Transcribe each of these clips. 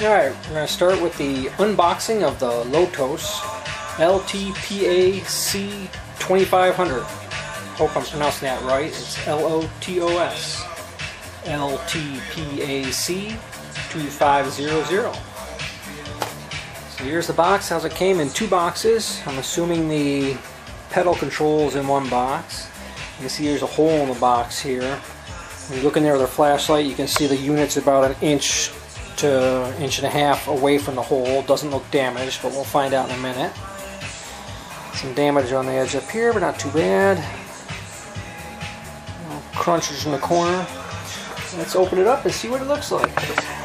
Alright, we're going to start with the unboxing of the Lotos LTPAC 2500. Hope I'm pronouncing that right. It's L-O-T-O-S. LTPAC 2500. So here's the box as it came in two boxes. I'm assuming the pedal controls in one box. You can see there's a hole in the box here. When you look in there with a flashlight, you can see the unit's about an inch to inch and a half away from the hole. Doesn't look damaged, but we'll find out in a minute. Some damage on the edge up here, but not too bad. Crunchers in the corner. Let's open it up and see what it looks like.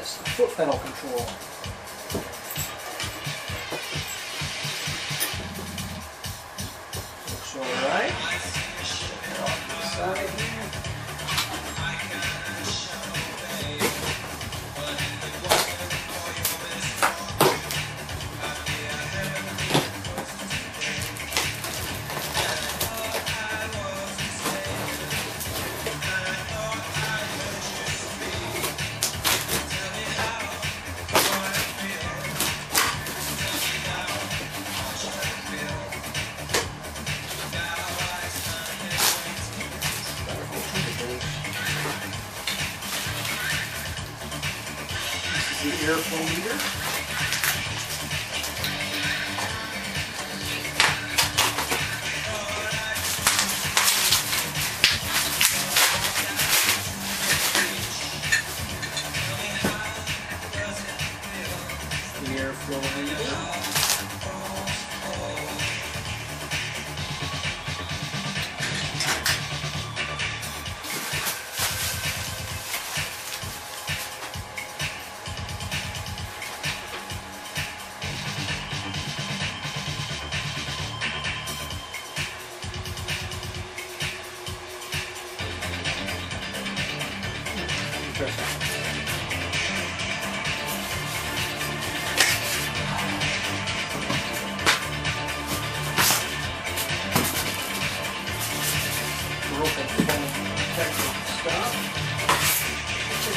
Yes, foot pedal control. Looks alright. Airflow meter.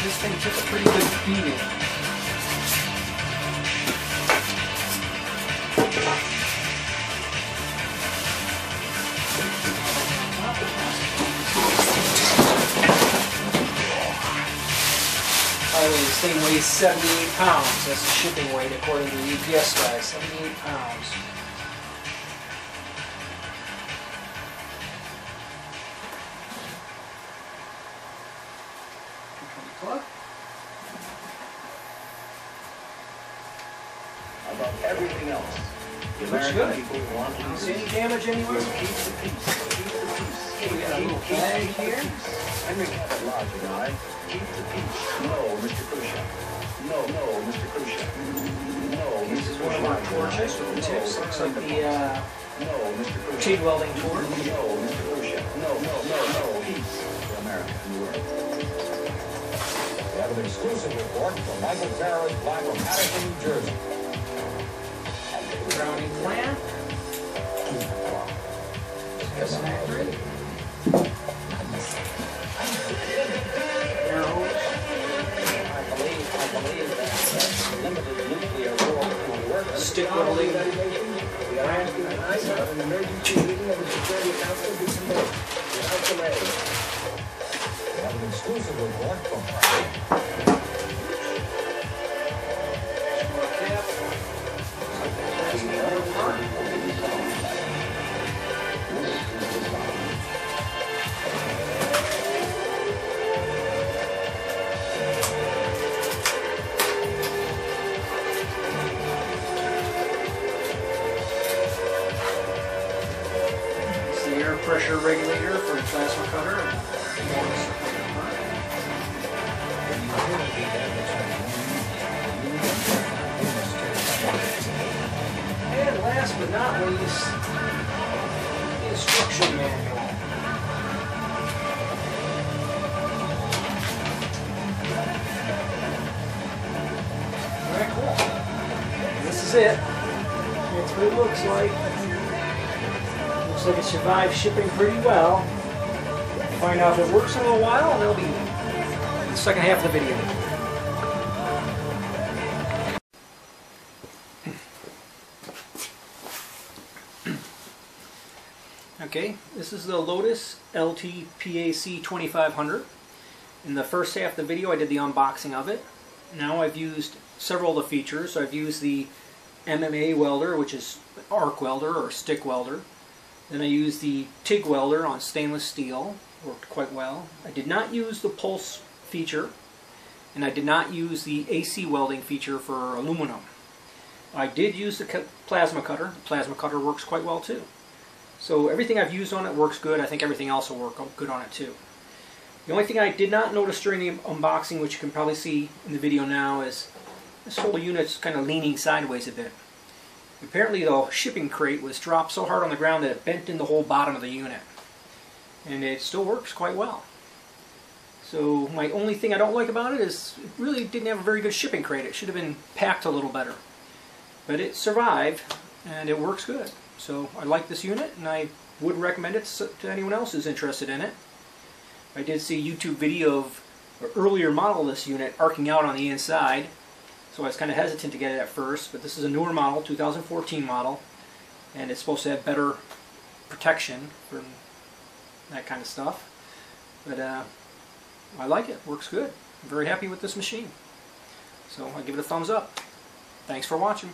This thing took a pretty good beating. By the way, this thing weighs 78 pounds. That's the shipping weight according to the UPS guy. 78 pounds. Above everything else. The Looks American good. people want to See any damage anywhere? keep the peace. The. No, Mr. No, no, Mr. No, This is of. Welding. No, Mr. No, no, no, no. Peace America. We have an exclusive report from Michael Terror's live from Paterson, New Jersey. Browning plant. Without delay. We have an exclusive report from is it. That's what it looks like. Looks like it survived shipping pretty well. Find out if it works in a little while, and it'll be the second half of the video. Okay, this is the Lotos LT PAC 2500. In the first half of the video I did the unboxing of it. Now I've used several of the features. I've used the MMA welder, which is arc welder or stick welder. Then I used the TIG welder on stainless steel, worked quite well. I did not use the pulse feature, and I did not use the AC welding feature for aluminum. I did use the plasma cutter. The plasma cutter works quite well too. So everything I've used on it works good. I think everything else will work good on it too. The only thing I did not notice during the unboxing, which you can probably see in the video now, is this whole unit's kind of leaning sideways a bit. Apparently the shipping crate was dropped so hard on the ground that it bent in the whole bottom of the unit. And it still works quite well. So my only thing I don't like about it is it really didn't have a very good shipping crate. It should have been packed a little better. But it survived and it works good. So I like this unit and I would recommend it to anyone else who's interested in it. I did see a YouTube video of an earlier model of this unit arcing out on the inside. So I was kind of hesitant to get it at first, but this is a newer model, 2014 model, and it's supposed to have better protection from that kind of stuff. But uh, I like it, works good. I'm very happy with this machine. So I give it a thumbs up. Thanks for watching.